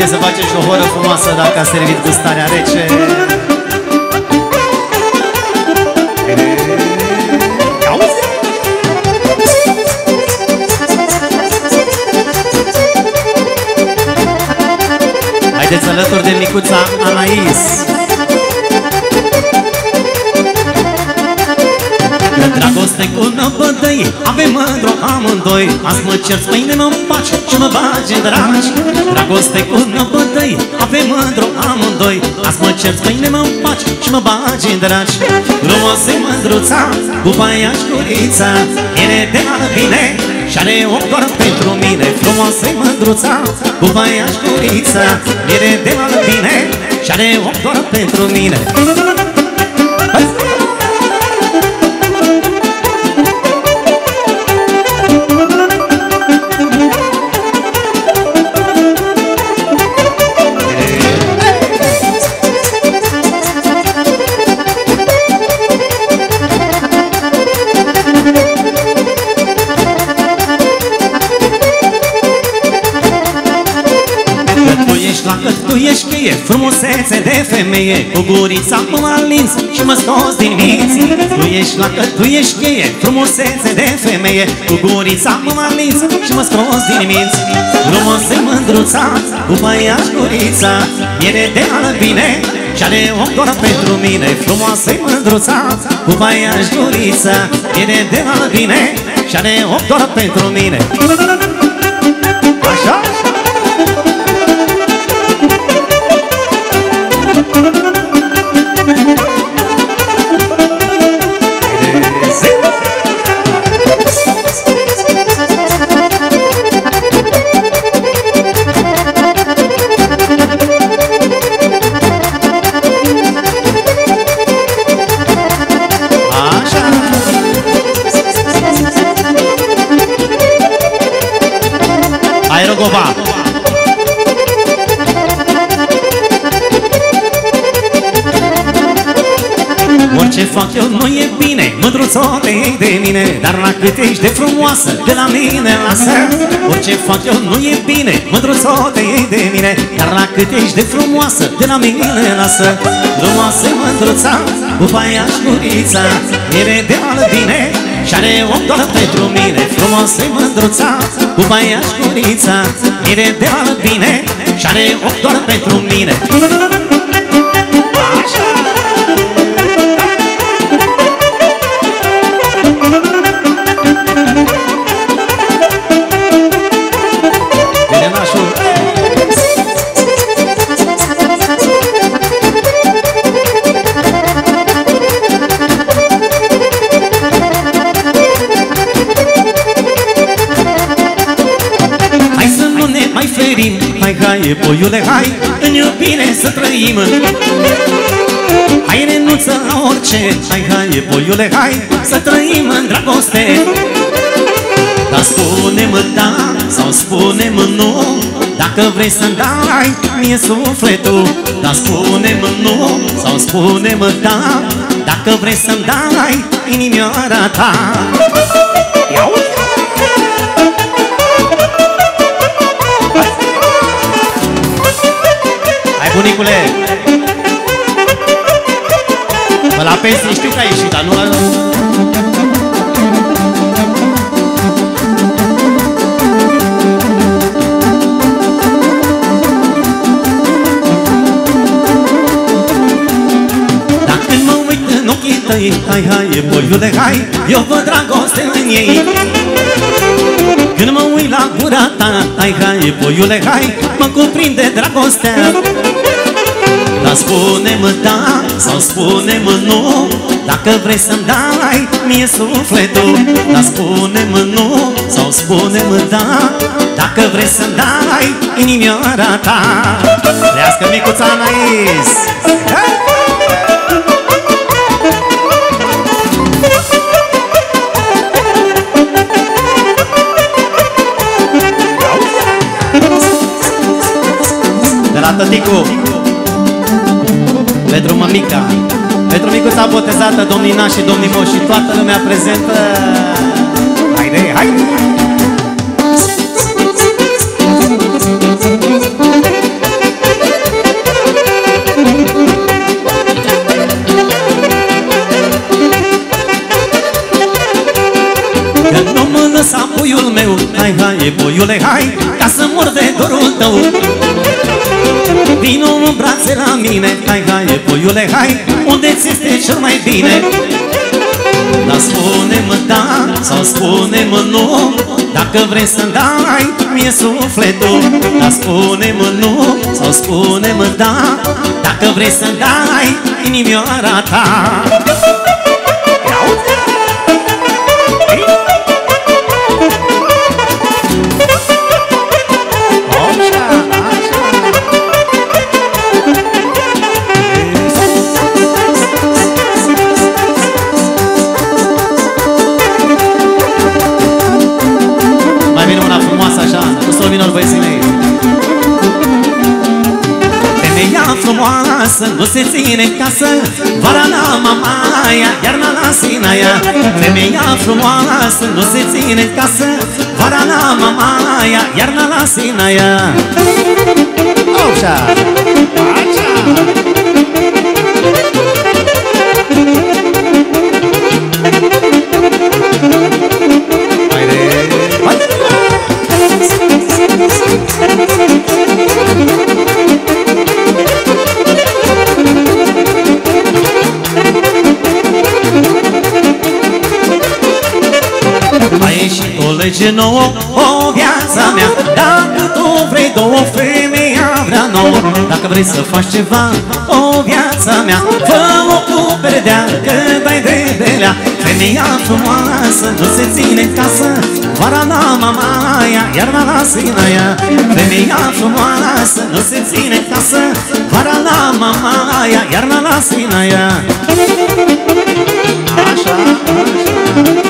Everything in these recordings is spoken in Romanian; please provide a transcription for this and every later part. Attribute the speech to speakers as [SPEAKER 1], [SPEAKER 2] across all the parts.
[SPEAKER 1] Haideți să facem și o horă frumoasă dacă a servit gustarea rece. Haideți alături de micuța Anais Dragoste cu năpădăi Avem mândru amândoi. Azi mă cer mâine mă împaci Și mă bagi în dragi. Dragoste cu năpădăi Avem mândru amândoi. Azi mă cer mâine mă împaci Și mă bagi în dragi. Frumoasă mândruța Cu baia și curița Vine de la bine și are ochi doar pentru mine. Frumoasă-i mândruța Cu baia și curița Vine de la bine Și are ochi doar pentru mine ești cheie Frumusețe de femeie Cu gurița cum alins Și mă scos din minți Tu ești la că tu ești cheie Frumusețe de femeie Cu gurița cum alins Și mă scos din minți Frumos e mândruța Cu băiaș gurița Miere de albine și are ochi doar pentru mine. Frumoasă-i mândruța Cu băiaș gurița Miere de albine Și are ochi doar pentru mine. Așa? Rogova Orice fac eu nu e bine Mândruțote de mine Dar la cât ești de frumoasă De la mine lasă. Orice fac eu nu e bine Mândruțote de mine Dar la cât ești de frumoasă De la mine lasă. Frumoasă mândruța Cu baia și gurița Mire de albine și are ochi doar pentru mine Frumoasă mândruța Cu baia și gurița Mire de albine Și are ochi doar pentru mine Hai, poiule, hai, în iubire să trăim. Hai, renunță la orice. Hai, hai, poiule, hai, să trăim în dragoste. Dar spune-mă da sau spune-mă nu. Dacă vrei să-mi dai mie sufletul. Dar spune-mă nu sau spune-mă da. Dacă vrei să-mi dai inimioara ta. Ia bunicule. Bă, la pensie știu că ai ieșit, dar nu... Dacă mă uit în ochii tăi Hai, hai, boiule, hai Eu văd dragoste în ei. Când mă uit la gura ta Hai, hai, boiule, hai Mă cuprinde dragostea dar spune-mă da sau spune-mă nu. Dacă vrei să-mi dai mie sufletul Dar spune-mă nu sau spune-mă da. Dacă vrei să-mi dai inimioara ta Trească micuța Anais De la tăticu pentru mămica Pentru micuța botezată Domnina și domnii Și toată lumea prezentă Haide, haide! Când nu mă lăsa puiul meu Hai, hai, puiule, hai Ca să mor de dorul tău brațe la mine. Hai, hai, boiule, hai Unde ți este cel mai bine? Dar spune-mă da sau spune-mă nu. Dacă vrei să-mi dai mie sufletul. Dar spune-mă nu sau spune-mă da. Dacă vrei să-mi dai inimioara ta nu se ține în casă Vara la mamaia, iarna la sinaia Femeia frumoasă nu se ține în casă Vara la mamaia, iarna la sinaia Așa! Așa! Lege nouă O viața mea. Dacă tu vrei două femei vrea nouă. Dacă vrei să faci ceva O viața mea Fă-o cu perdea Că dai de belea. Femeia frumoasă Nu se ține în casă Vara la mamaia Iarna la sinaia Femeia frumoasă Nu se ține în casă Vara la mamaia Iarna la sinaia Așa, așa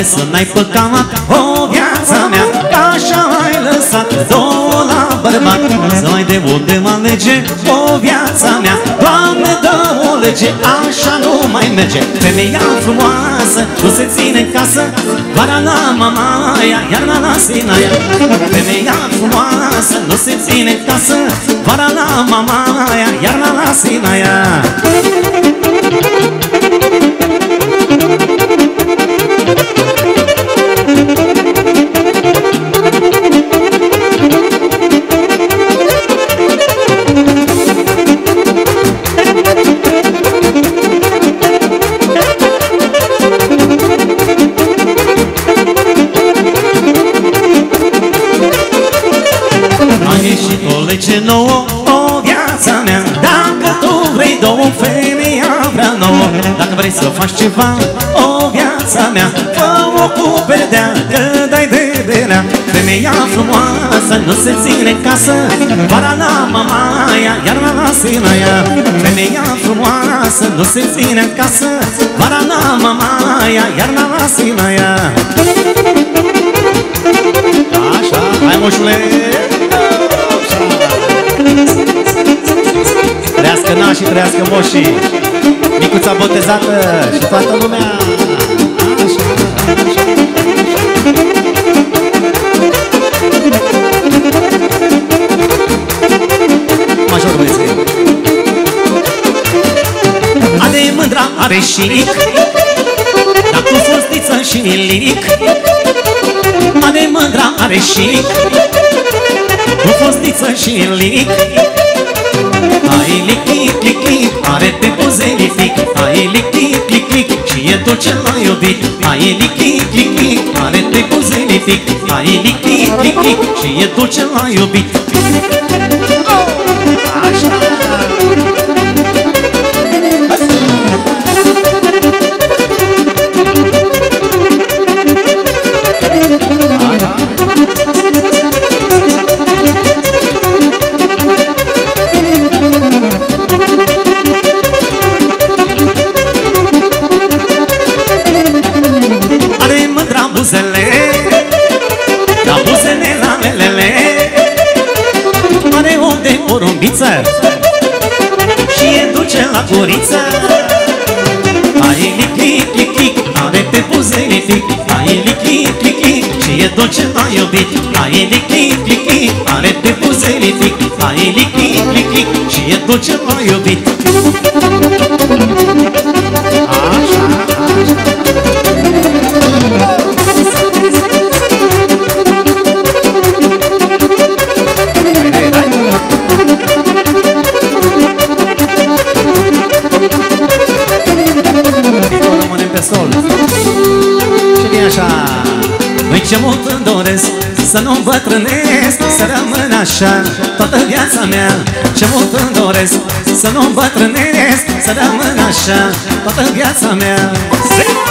[SPEAKER 1] Doamne, să n-ai păcat o viața mea. Ca așa ai lăsat două la bărbat. Să mai de unde mă alege o viața mea. Doamne, dă o lege, așa nu mai merge. Femeia frumoasă nu se ține în casă. Vara la mamaia, iarna la sinaia Femeia frumoasă nu se ține în casă. Vara la mamaia, iarna la sinaia nu se ține în casă Vara la mamaia, iar la sinaia Femeia frumoasă nu se ține în casă Vara la mamaia, iar la sinaia Așa, hai moșule! Trească nașii, trească moșii. Micuța botezată și toată lumea. Așa, așa Major Are mândra, are șic. Dar cu fustiță și milic Are mândra, are șic. Cu fustiță și milic Ai lic, lic, lic, lic, are pe buze lic Ai lic, lic, lic, lic, și e tot ce l-a iubit. Ai lic, lic, lic, lic, are pe buze lic Ai lic, lic, lic, lic, și e tot ce l-a iubit. Așa Și e tot ce m-a iubit Așa, așa Ce mult îmi doresc să nu îmbătrânesc Să rămân așa toată viața mea. Ce mult îmi doresc să nu îmbătrânesc Să rămân așa toată viața mea. Prietenii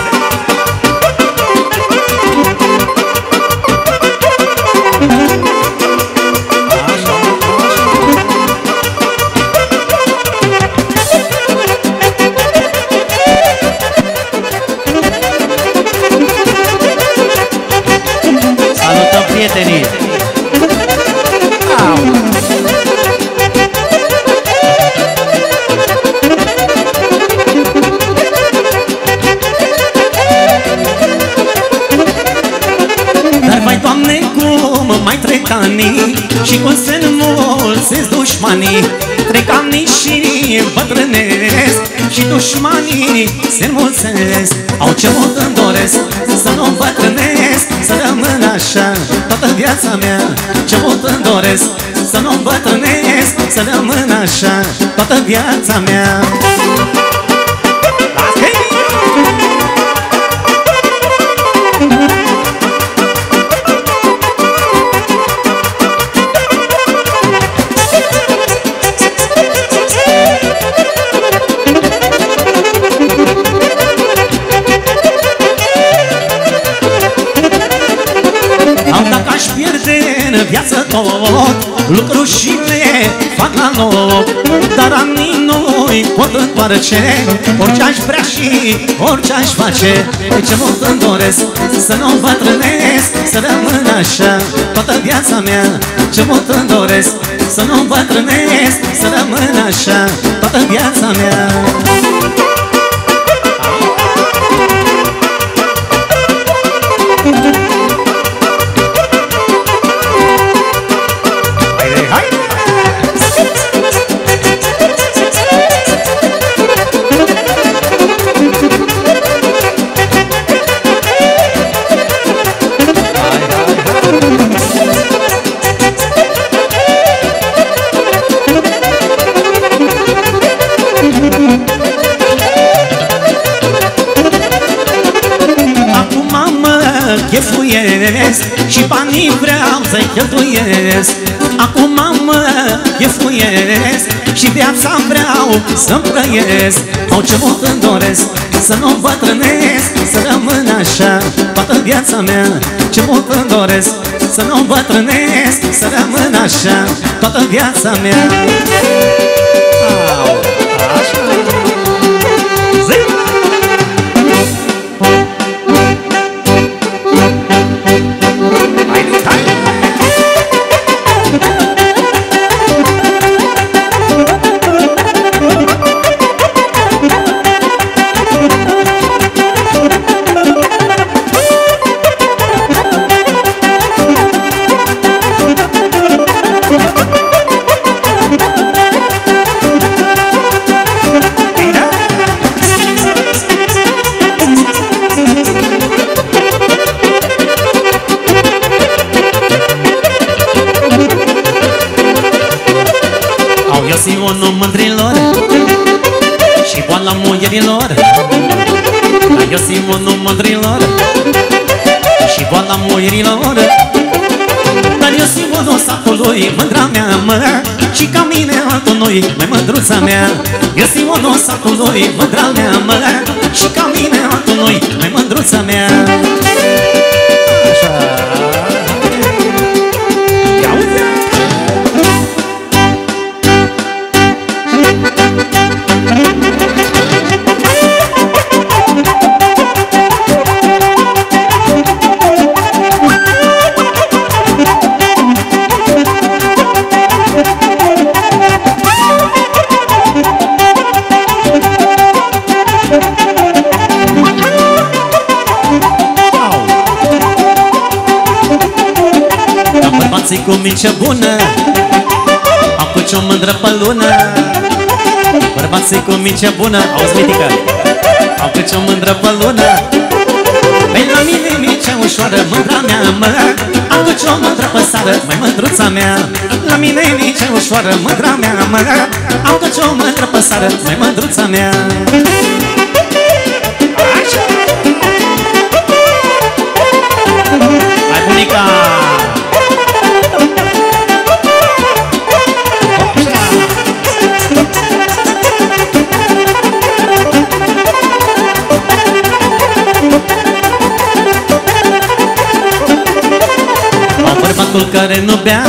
[SPEAKER 1] dușmanii Trec ani și bătrânesc Și dușmanii se înmulțesc Au ce mult îmi doresc Să nu bătrânesc Să rămân așa toată viața mea. Ce mult îmi doresc Să nu bătrânesc Să rămân așa toată viața mea tot Lucru și le fac la loc Dar anii nu-i pot întoarce. Orice aș vrea și orice aș face De ce mult îmi doresc să nu bătrânesc Să rămân așa toată viața mea. Ce mult îmi doresc să nu bătrânesc Să rămân așa toată viața mea Și banii vreau să-i cheltuiesc. Acum mă chefuiesc Și viața vreau să-mi trăiesc. Au ce mult îmi doresc Să nu bătrânesc Să rămân așa toată viața mea. Ce mult îmi doresc Să nu bătrânesc Să rămân așa toată viața mea. Au, așa. Sionul altul noi Mai mândruța mea Eu Sionul satului Mândra mea mă Și ca mine altul noi Mai mândruța mea Bărbații cu mince bună Au cu ce-o mândră pe lună. Bărbații cu mince bună Auzi, mitică Au cu ce-o mândră pe lună. Păi la mine mice ușoară Mândra mea, mă Am cu ce-o mândră pe sară Mai mândruța mea. La mine mice ușoară Mândra mea, mă Am cu ce-o mândră pe sară Mai mândruța mea. Hai bunica bărbatul care nu bea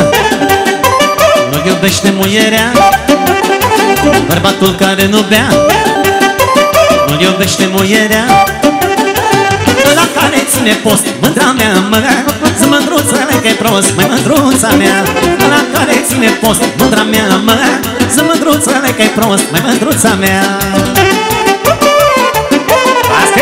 [SPEAKER 1] Nu iubește muierea. Bărbatul care nu bea Nu iubește muierea. La care ține post Mândra mea, mă Zi mândruțele că-i prost Măi mândruța mea. La care ține post Mândra mea, mă Zi mândruțele că-i prost Măi mândruța mea. Asta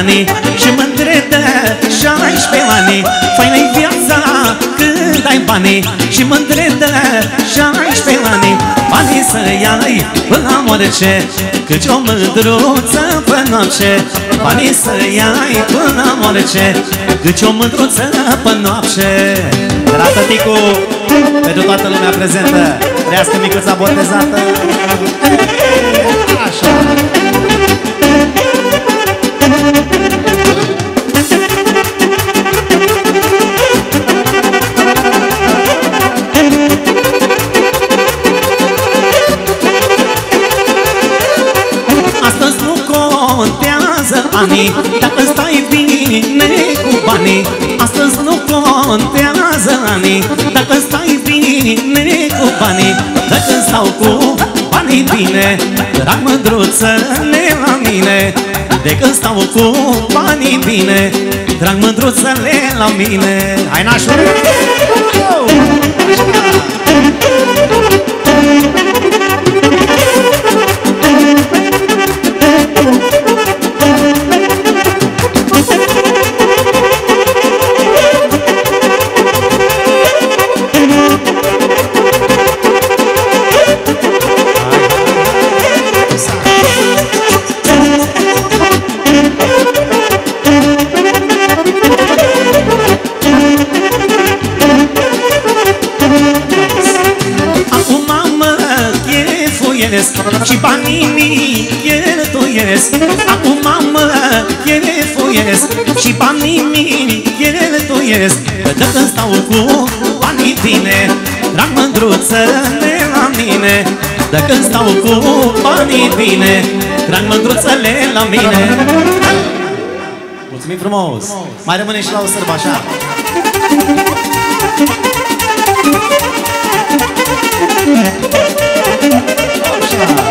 [SPEAKER 1] banii Și mândre de 16 ani. Faină-i viața când ai banii Și mândre de 16 ani. Banii să iai până la orice Căci o mândruță pe noapte. Banii să iai până la orice Căci o mândruță pe noapte. De la tăticu Pentru toată lumea prezentă Trească micuța botezată contează anii Dacă stai bine cu banii Astăzi nu contează anii. Dacă stai bine cu banii Dacă stau cu banii bine Drag mândruțele la mine. De când stau cu banii bine Drag mândruțele la mine. Hai nașul! Acum cheltuiesc Acum mă chefuiesc Și banii mi cheltuiesc De când stau cu banii bine Drag mândruțele la mine. De când stau cu banii bine Drag mândruțele la mine. Mulțumim frumos! Mai rămâne și la o sărbă așa. Că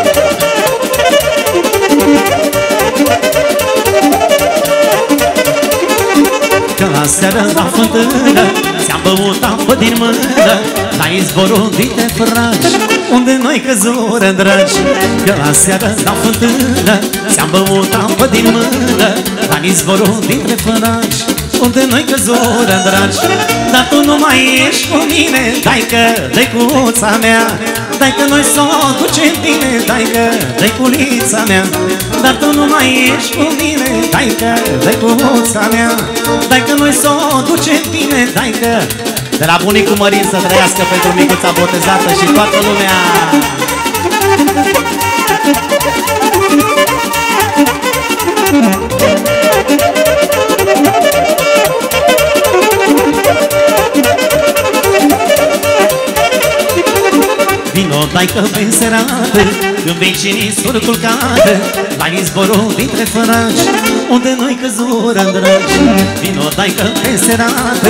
[SPEAKER 1] la seară la fântână Ți-am băut apă din mână La izvorul dintre fragi Unde noi căzură dragi Că la seară la fântână Ți-am băut apă din mână La izvorul dintre fragi unde noi căzură dragi Dar tu nu mai ești cu mine. Dai că dai cuța mea Dai că noi s-o ducem bine. Dai că dai culița mea Dar tu nu mai ești cu mine. Dai că dai cuța mea Dai că noi s-o ducem bine. Dai că de la bunicul Mărin să trăiască pentru micuța botezată și toată lumea Vino, dai că benserată Când vecinii s-or culcat La izvorul dintre făraci Unde noi căzură dragi. Vino dai că pe serat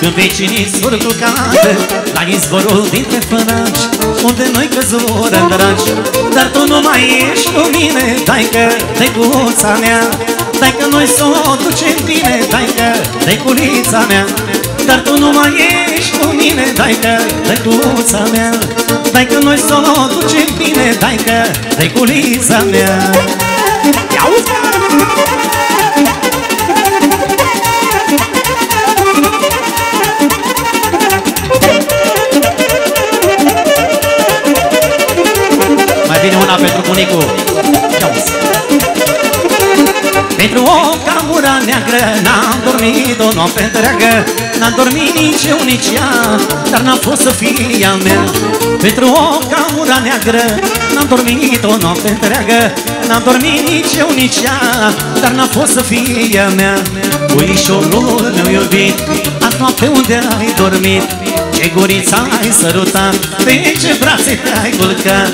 [SPEAKER 1] Când vecinii s-or culcat La izvorul dintre făraci Unde noi căzură dragi. Dar tu nu mai ești cu mine Dai că de guța mea. Dai că noi s-o ducem bine Dai că de culița mea. Dar tu nu mai ești cu mine Dai că, dai cuța mea Dai că noi s-o ducem bine Dai că, dai culița mea Iau! Mai vine una pentru bunicul Pentru o camură neagră N-am dormit o noapte întreagă. N-am dormit nici eu, nici ea Dar n-a fost să fie ea mea. Pentru o camură neagră N-am dormit o noapte întreagă. N-am dormit nici eu, nici ea Dar n-a fost să fie ea mea. Puișorul meu iubit Azi noapte unde ai dormit? Ce gurița ai sărutat? Pe ce brațe te-ai culcat?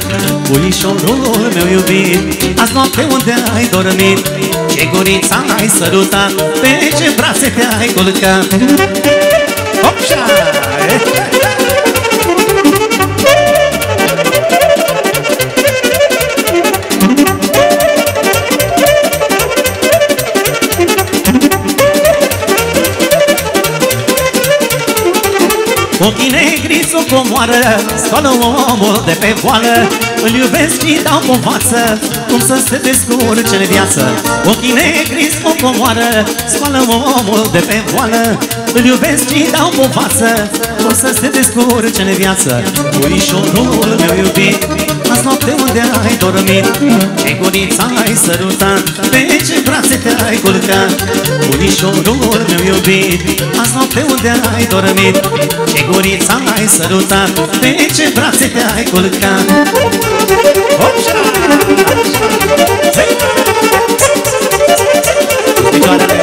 [SPEAKER 1] Puișorul meu iubit Azi noapte unde ai dormit Ce gurița ai sărutat Pe ce brațe te-ai culcat Hopșa! Ochii negri s-o comoară Scoală omul de pe voală. Îl iubesc și dau povață Cum să se descurce în viață. Ochii negri s-o comoară Scoală omul de pe voală. Îl iubesc și dau povață Cum să se descurce în viață. Puișorul meu iubit Azi noapte unde ai dormit Ce gurița ai sărutat Pe ce brațe te-ai culcat. Puișorul meu iubit Azi noapte unde ai dormit Ce gurița ai sărutat Pe ce brațe te-ai culcat. Hopșa! Picioarele Hei,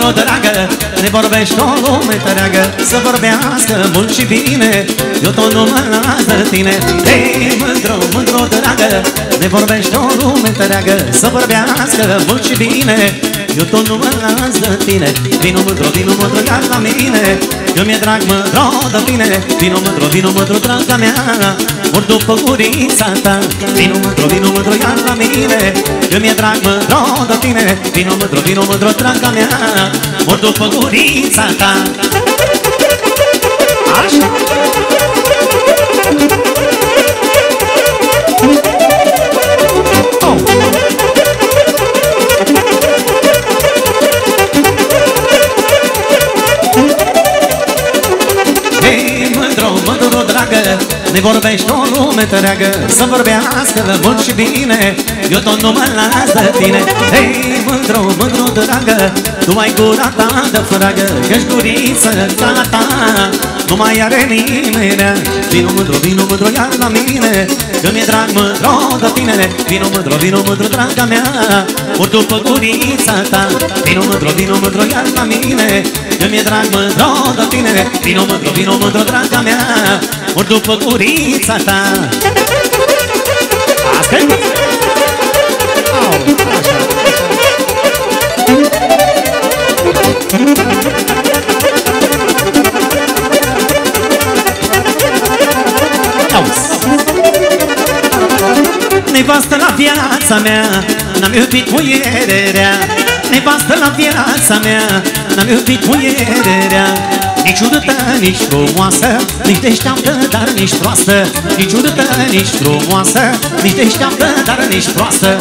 [SPEAKER 1] mândru, mândru, dragă Ne vorbești o lume întreagă Să vorbească mult și bine. Eu tot nu mă las de tine Hei, mândru, mândru, dragă Ne vorbești o lume întreagă Să vorbească mult și bine Eu tot nu mă las de tine Vino mândru, vino mândru, iar la mine. Eu mi-e drag mândru de tine Vino mândru, vino mândru, draga mea. Mor după gurița ta Vino mândru, vino mândru, iar la mine. Eu mi-e drag mândru de tine Vino mândru, vino mândru, draga mea. Mor după gurița ta. Așa dragă Ne vorbești o lume întreagă. Să vorbească mult și bine Eu tot nu mă las de tine. Hei, mândru, mândru, dragă Tu ai gura ta de fragă Că-și guriță ca ta. Nu mai are nimeni Vino mândru, vino mândru, iar la mine Că mi-e drag mândru de tine. Vino mândru, vino mândru, draga mea Or după gurița ta. Vino mândru, vino mândru, iar la mine Că mi-e drag mândru de tine. Vino mândru, vino mândru, draga mea Or după gurița ta. Ascultă! Nevastă la viața mea N-am iubit muierea Nevastă la viața mea N-am iubit muierea Nici urâtă, nici frumoasă Nici deșteaptă, dar nici proastă. Nici urâtă, nici frumoasă Nici deșteaptă, dar nici proastă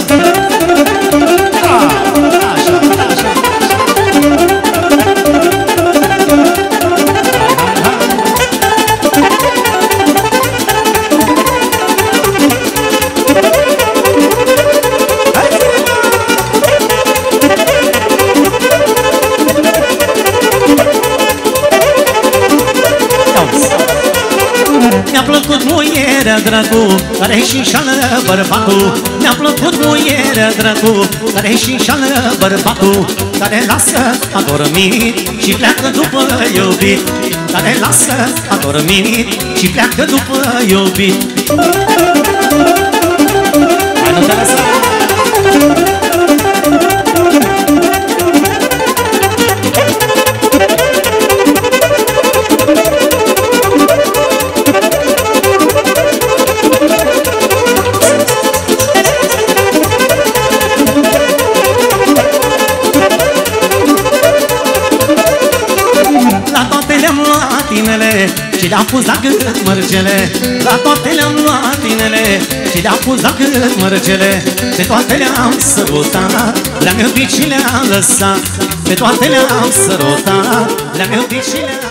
[SPEAKER 1] Mi-a plăcut muierea, drăgu, care și șală bărbatul. Mi-a plăcut muierea, drăgu, care și șală bărbatul. Care lasă a dormit și pleacă după iubit. Care lasă a dormit și pleacă după iubit. Hai, nu te lăsa! Și le-am pus la gât mărgele La toate le-am luat inele Și le-am pus la gât mărgele Pe toate le-am sărutat Le-am iubit și le-am lăsat Pe toate le-am sărutat Le-am iubit și le-am lăsat